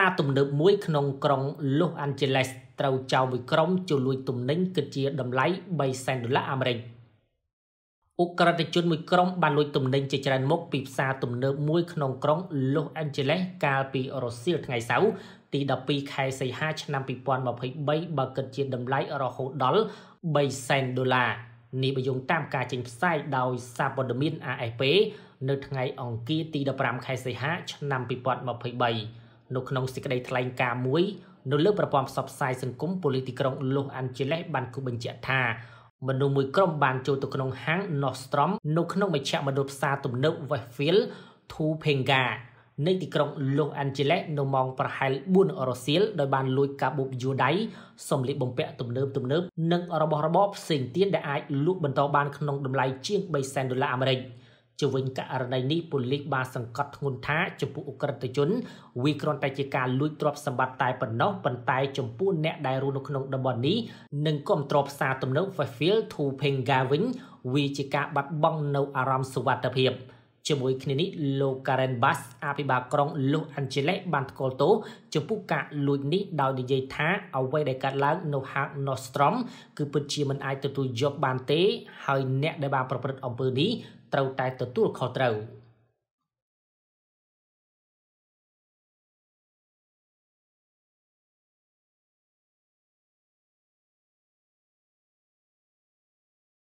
សារទំនើបមួយក្នុងក្រុង Los Angeles ត្រូវចោលមួយក្រុមចូលលួចទំនិញគិតជាតម្លៃ3សែនដុល្លារអាមេរិកអ ுக ្រិតជនមួយក្រុមបានលួចទំនិញជាច្រើនមុខពីផ្សារទំនើបមួយក្នុងក្រុង Los Angeles កាលពីរសៀលថ្ងៃសៅរ៍ទី12ខែសីហាឆ្នាំ2023បើគិតជាតម្លៃរហូតដល់3សែនដុល្លារនេះបញ្យងតាមការចេញផ្សាយដោយសារព័ត៌មាន AFP នៅថ្ងៃអង្គារទី15ខែសីហាឆ្នាំ2023 នៅក្នុងសេចក្តីថ្លែងការណ៍មួយនៅលើប្រព័ន្ធផ្សព្វផ្សាយសង្គមប៉ូលីសទីក្រុង Los Angeles បានគូបញ្ជាក់ថាមនុស្សមួយក្រុមបានចូលទៅក្នុងហាង Nordstrom នៅក្នុងមជ្ឈមណ្ឌលផ្សារទំនើប Westfield Topanga នៃទីក្រុង Los Angeles នៅម៉ោងប្រហែល4រសៀលដោយបានលួចកាបូបយួរដៃសម្លៀកបំពាក់ទំនើបទំនើបនិងរបស់របរផ្សេងទៀតដែលអាចលក់បន្តបានក្នុងតម្លៃជាង3សែនដុល្លារអាមេរិក ជាវិញករណីនេះប៉ូលីសបានសង្កត់ធ្ងន់ថាចំពោះអ ுக ្រិតជនវាគ្រាន់តែជាការលួចទ្រព្យសម្បត្តិតែប៉ុណ្ណោះប៉ុន្តែចំពោះអ្នកដែលរស់នៅក្នុងតំបន់នេះនិងគ្រប់ទ្រព្យផ្សារទំនើប Fairfield to Penga វិញវាជាការបាត់បង់នៅអារម្មណ៍សុវត្ថិភាព។ជាមួយគ្នានេះលោក Karen Bass អភិបាលក្រុង Los Angeles បានថ្កោលទោសចំពោះការលួចនេះដោយនិយាយថាអ្វីដែលកើតឡើងនៅហាង Nordstrom គឺពិតជាមិនអាចទទួលយកបានទេ ហើយអ្នកដែលបានប្រព្រឹត្តអំពើនេះ ត្រូវតែទទួលខុសត្រូវ។